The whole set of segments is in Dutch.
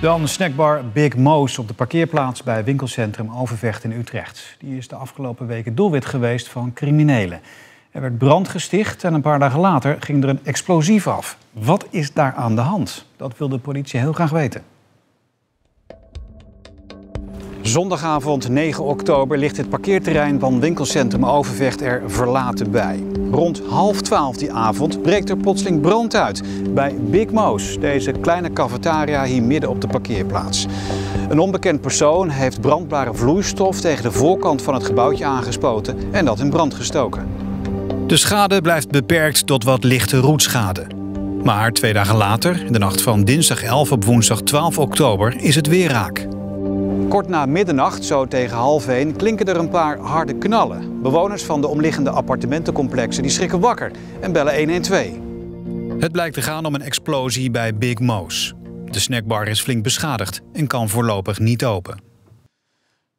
Dan snackbar Big Mo's op de parkeerplaats bij winkelcentrum Overvecht in Utrecht. Die is de afgelopen weken doelwit geweest van criminelen. Er werd brand gesticht en een paar dagen later ging er een explosief af. Wat is daar aan de hand? Dat wil de politie heel graag weten. Zondagavond 9 oktober ligt het parkeerterrein van winkelcentrum Overvecht er verlaten bij. Rond half twaalf die avond breekt er plotseling brand uit bij Big Mo's, deze kleine cafetaria hier midden op de parkeerplaats. Een onbekend persoon heeft brandbare vloeistof tegen de voorkant van het gebouwtje aangespoten en dat in brand gestoken. De schade blijft beperkt tot wat lichte roetschade. Maar twee dagen later, de nacht van dinsdag 11 op woensdag 12 oktober, is het weer raak. Kort na middernacht, zo tegen half één, klinken er een paar harde knallen. Bewoners van de omliggende appartementencomplexen die schrikken wakker en bellen 112. Het blijkt te gaan om een explosie bij Big Mo's. De snackbar is flink beschadigd en kan voorlopig niet open.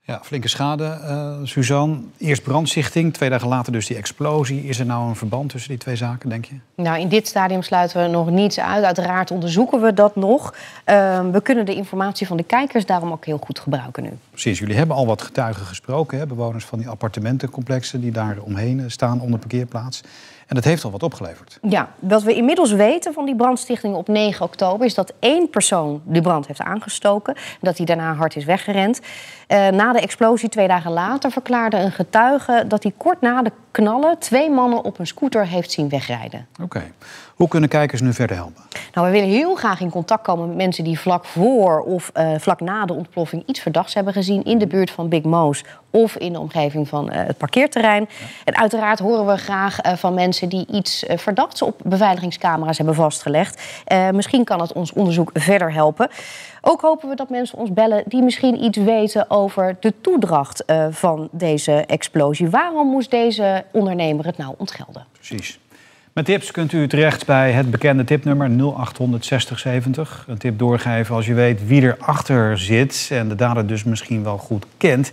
Ja, flinke schade. Uh, Suzanne, eerst brandstichting, twee dagen later dus die explosie. Is er nou een verband tussen die twee zaken, denk je? Nou, in dit stadium sluiten we nog niets uit. Uiteraard onderzoeken we dat nog. Uh, we kunnen de informatie van de kijkers daarom ook heel goed gebruiken nu. Precies, jullie hebben al wat getuigen gesproken, hè? bewoners van die appartementencomplexen die daar omheen staan onder parkeerplaats. En dat heeft al wat opgeleverd. Ja, wat we inmiddels weten van die brandstichting op 9 oktober is dat één persoon de brand heeft aangestoken. En dat hij daarna hard is weggerend. Uh, na de explosie twee dagen later verklaarde een getuige dat hij kort na de knallen twee mannen op een scooter heeft zien wegrijden. Oké. Hoe kunnen kijkers nu verder helpen? Nou, we willen heel graag in contact komen met mensen die vlak voor of uh, vlak na de ontploffing iets verdachts hebben gezien in de buurt van Big Mo's of in de omgeving van uh, het parkeerterrein. Ja. En uiteraard horen we graag uh, van mensen die iets verdachts op beveiligingscamera's hebben vastgelegd. misschien kan het ons onderzoek verder helpen. Ook hopen we dat mensen ons bellen die misschien iets weten over de toedracht van deze explosie. Waarom moest deze ondernemer het nou ontgelden? Precies. Met tips kunt u terecht bij het bekende tipnummer 0800 6070. Een tip doorgeven als je weet wie erachter zit en de dader dus misschien wel goed kent.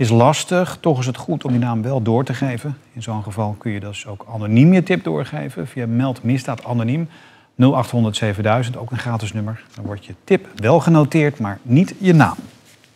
Is lastig, toch is het goed om die naam wel door te geven. In zo'n geval kun je dus ook anoniem je tip doorgeven via meld misdaad anoniem 0800 7000, ook een gratis nummer. Dan wordt je tip wel genoteerd, maar niet je naam.